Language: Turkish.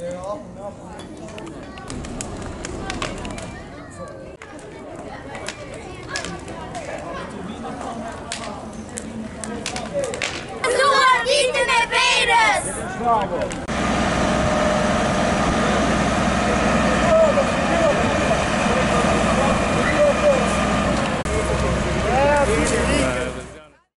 Eyvallah, ne yapalım? Dragon.